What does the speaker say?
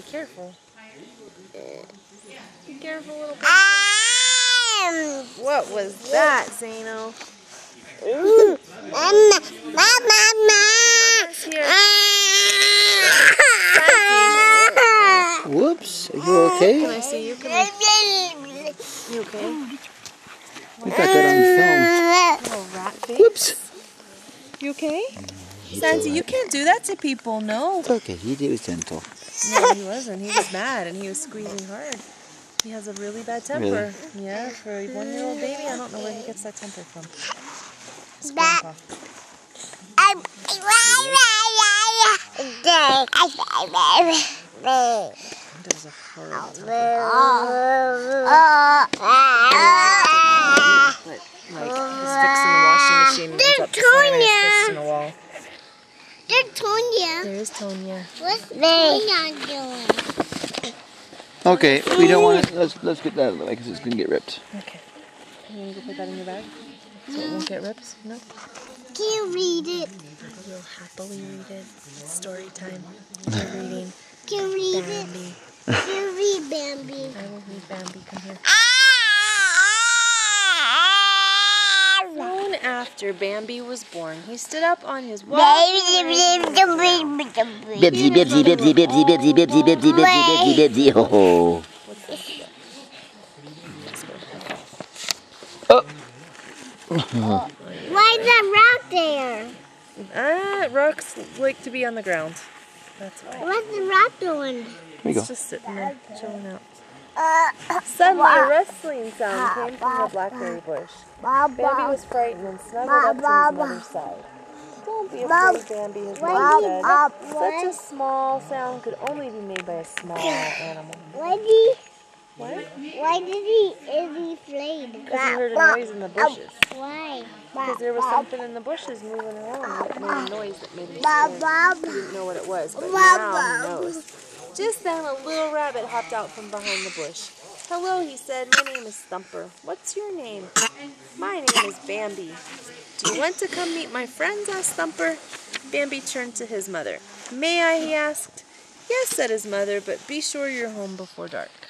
be careful. Be careful, little pumpkin. Um, What was that, Zeno? Mama, mama, mama. Whoops. Are you Can okay? I see you? Come here. You okay? Um, we got that Little rat face. on film. Whoops. You okay? Mm, He's you can't do that to people. No. It's okay. He did was gentle. No, he wasn't. He was mad and he was squeezing hard. He has a really bad temper. Yeah, for a one-year-old baby, I don't know where he gets that temper from. His That- grandpa. I'm He does a horrible temper. But like he's fixing the washing machine and ends up slamming his fist in the wall. Tonya. There is Tonya. What's Tonya doing? Okay, we don't want to. Let's let's get that out of the way because it's gonna get ripped. Okay. You want to go put that in your bag so it won't get ripped? No. Can you read it? You'll happily read it. Story time. You're reading Can you read it? Bambi. Can you read Bambi? I will read Bambi. Come here. Soon after Bambi was born, he stood up on his walk. Bibsy, bibsy, bibsy, bibsy, bibsy, bibsy, bibsy, bibsy, bibsy, bibsy. Oh. Oh. Why is that rock there? Ah, rocks like to be on the ground. That's why. What's the rock doing? Here we go. It's just sitting there, chilling out. Uh, Suddenly, a rustling sound came from the blackberry bush. Bambi was frightened and snuggled up to his mother's side. Don't be afraid, Bambi, his mother said. Such a small sound could only be made by a small animal. Why did he? What? Why did he? Is he afraid? Because he heard a noise in the bushes. Why? Because there was something in the bushes moving around that made a noise that made him scared. He didn't know what it was, but now he knows. Just then, a little rabbit hopped out from behind the bush. Hello, he said. My name is Thumper. What's your name? My name is Bambi. Do you want to come meet my friends? asked Thumper. Bambi turned to his mother. May I? he asked. Yes, said his mother, but be sure you're home before dark.